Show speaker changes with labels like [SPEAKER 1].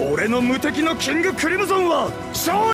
[SPEAKER 1] 俺の無敵のキングクリムゾンは勝利